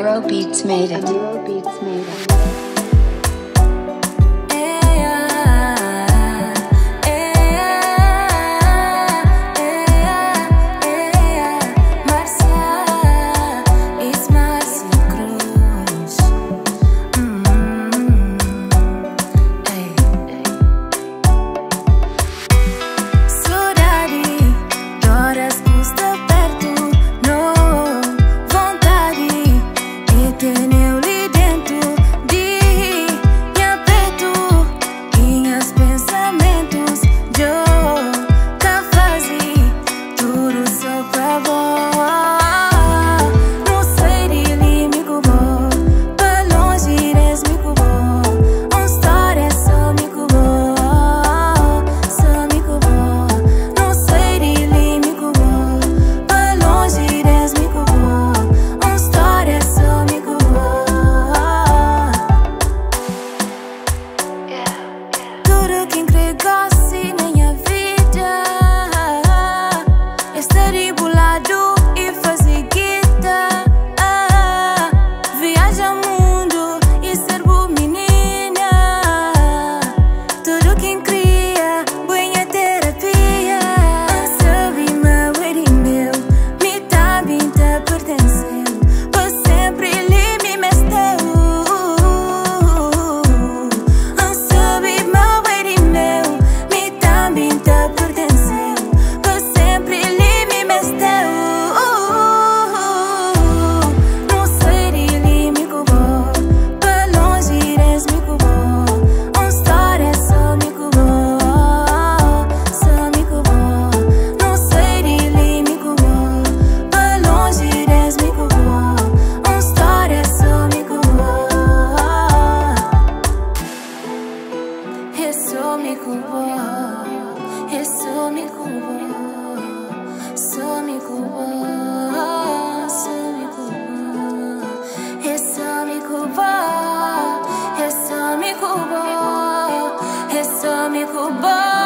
AmiroBeatz made it. Beats made it. Sumi cubo. Sumi Kubo, Sumi Kubo, Sumi cubo. Sumi Kubo, Sumi Kubo, Sumi Kubo.